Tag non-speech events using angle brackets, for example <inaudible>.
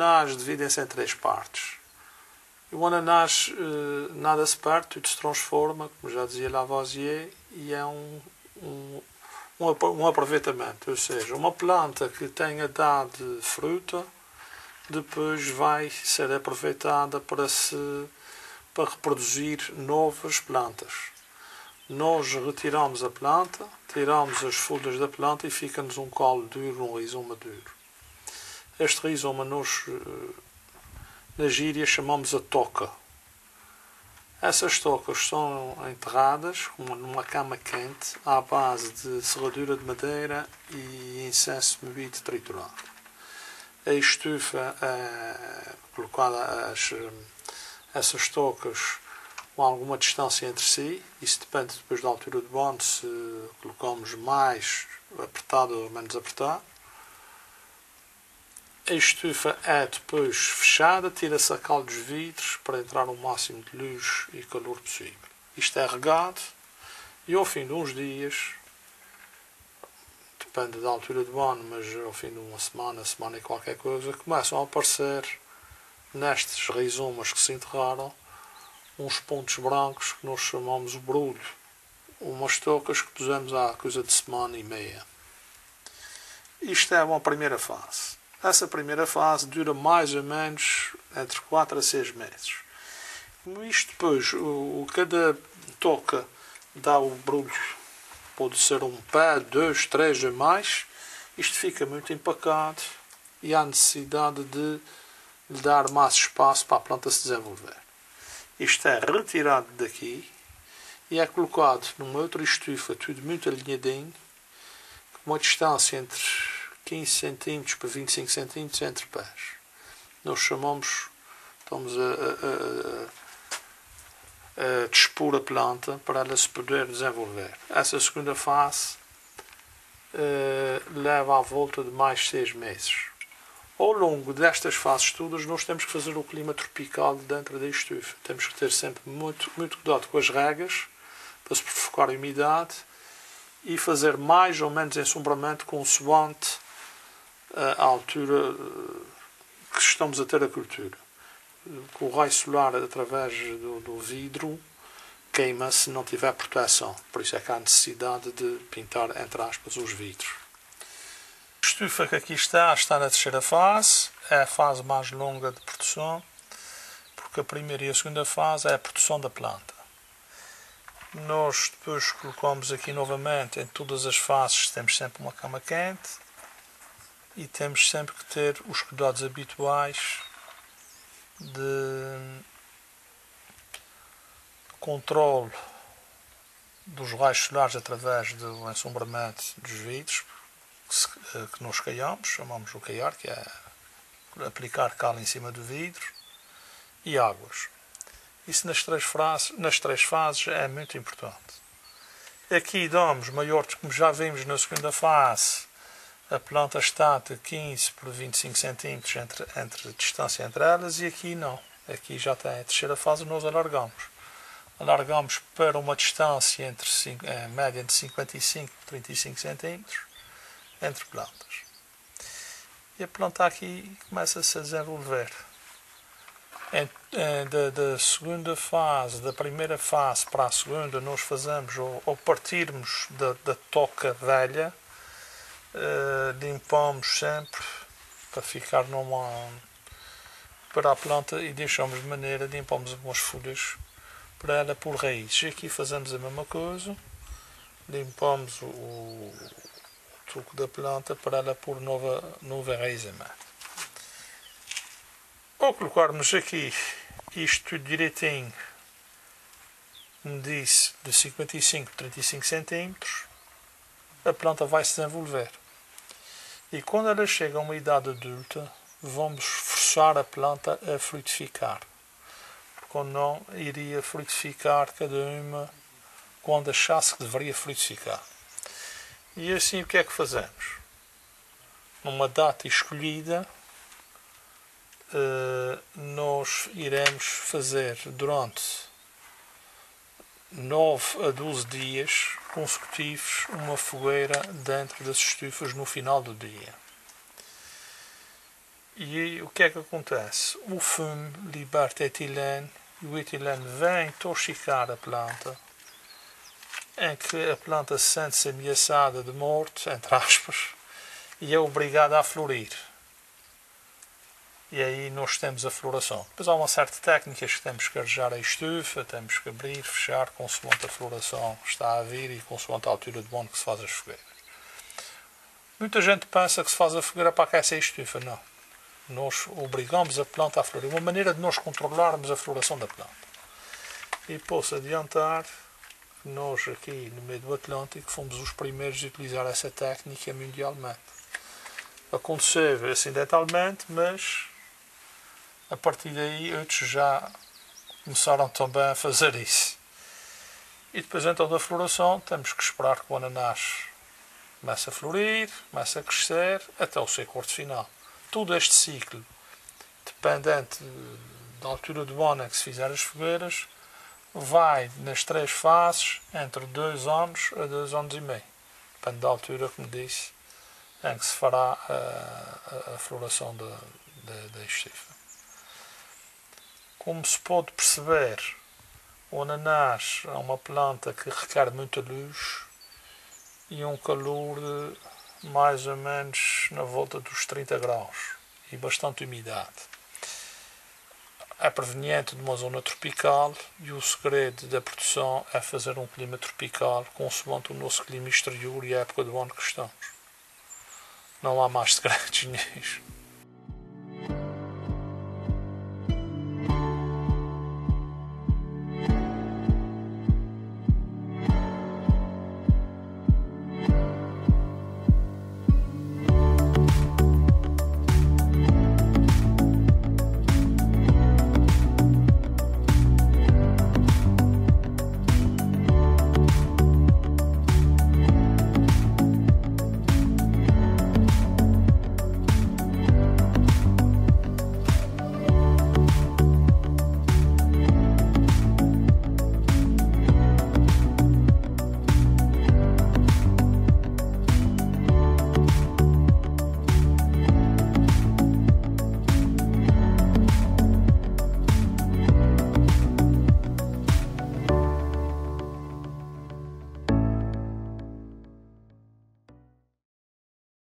ananás dividem-se em três partes. E o ananás eh, nada se perde, tudo se transforma, como já dizia Lavoisier, e é um, um, um aproveitamento. Ou seja, uma planta que tenha dado fruta, depois vai ser aproveitada para, se, para reproduzir novas plantas. Nós retiramos a planta, tiramos as folhas da planta e fica-nos um colo duro, um rizoma duro. Este rizoma nós, eh, na gíria, chamamos a toca. Essas tocas são enterradas numa cama quente à base de serradura de madeira e incenso moído triturado. A estufa é colocada as, essas tocas com alguma distância entre si. Isso depende depois da altura do bonde, se colocamos mais apertado ou menos apertado. A estufa é depois fechada, tira-se a cal dos vidros para entrar o máximo de luz e calor possível. Isto é regado e ao fim de uns dias, depende da altura do ano, mas ao fim de uma semana, semana e qualquer coisa, começam a aparecer nestes rizomas que se enterraram uns pontos brancos que nós chamamos o brulho. Umas tocas que pusemos há coisa de semana e meia. Isto é uma primeira fase. Essa primeira fase dura mais ou menos entre 4 a 6 meses. Isto depois, o, cada toca dá o brulho, pode ser um pé, dois, três ou mais, isto fica muito empacado e há necessidade de lhe dar mais espaço para a planta se desenvolver. Isto é retirado daqui e é colocado numa outra estufa, tudo muito alinhadinho, com uma distância entre 15 cm para 25 cm entre pés. Nós chamamos, estamos a, a, a, a dispor a planta para ela se poder desenvolver. Essa segunda fase uh, leva à volta de mais 6 meses. Ao longo destas fases todas, nós temos que fazer o clima tropical dentro da estufa. Temos que ter sempre muito, muito cuidado com as regas, para se provocar umidade, e fazer mais ou menos ensombramento consoante à altura eh, que estamos a ter a cultura. Com o raio solar através do, do vidro queima se não tiver proteção. Por isso é que há necessidade de pintar, entre aspas, os vidros. A estufa que aqui está, está na terceira fase, é a fase mais longa de produção, porque a primeira e a segunda fase é a produção da planta. Nós depois colocamos aqui novamente, em todas as fases temos sempre uma cama quente, e temos sempre que ter os cuidados habituais de controle dos raios solares através do ensombramento dos vidros que, eh, que nós caiamos, chamamos o caiar, que é aplicar cal em cima do vidro, e águas. Isso nas três, frases, nas três fases é muito importante. Aqui damos maior, como já vimos na segunda fase, a planta está de 15 por 25 cm entre, entre distância entre elas e aqui não. Aqui já tem a terceira fase, nós alargamos. Alargamos para uma distância entre é, média de 55 por 35 cm entre plantas. E a planta aqui começa-se a desenvolver. Em, da, da, segunda fase, da primeira fase para a segunda, nós fazemos, ao, partirmos da, da toca velha, uh, limpamos sempre para ficar numa para a planta e deixamos de maneira limpamos algumas folhas para ela por raízes. Aqui fazemos a mesma coisa, limpamos o, o truco da planta para ela por nova, raiz Ao colocarmos aqui isto direitinho, como disse, de 55 a 35 centímetros, a planta vai se desenvolver. E quando ela chega a uma idade adulta, vamos forçar a planta a frutificar. Porque não iria frutificar cada uma quando achasse que deveria frutificar. E assim o que é que fazemos? Numa data escolhida, eh, nós iremos fazer durante 9 a 12 dias consecutivos uma fogueira dentro das estufas no final do dia. E o que é que acontece? O fumo liberta etileno e o etileno vem intoxicar a planta, em que a planta sente-se ameaçada de morte, entre aspas, e é obrigada a florir. E aí nós temos a floração. Depois há uma certa técnica que temos que arejar a estufa, temos que abrir, fechar, consoante a floração está a vir e consoante a altura de bom que se faz as fogueiras. Muita gente pensa que se faz a fogueira para aquecer a estufa. Não. Nós obrigamos a planta a florir. Uma maneira de nós controlarmos a floração da planta. E posso adiantar que nós aqui no meio do Atlântico fomos os primeiros a utilizar essa técnica mundialmente. Aconteceu acidentalmente, mas a partir daí outros já começaram também a fazer isso. E depois então da floração temos que esperar que o ananás comece a florir, comece a crescer até o seu corte final todo este ciclo, dependente da altura do ano em que se fizer as fogueiras, vai nas três fases entre dois anos a dois anos e meio. Depende da altura, como disse, em que se fará a, a, a floração da, da, da estifa. Como se pode perceber, o ananás é uma planta que requer muita luz e um calor mais ou menos na volta dos 30 graus e bastante umidade. É proveniente de uma zona tropical e o segredo da produção é fazer um clima tropical consoante o nosso clima exterior e a época do ano que estamos. Não há mais segredos <laughs> nisso.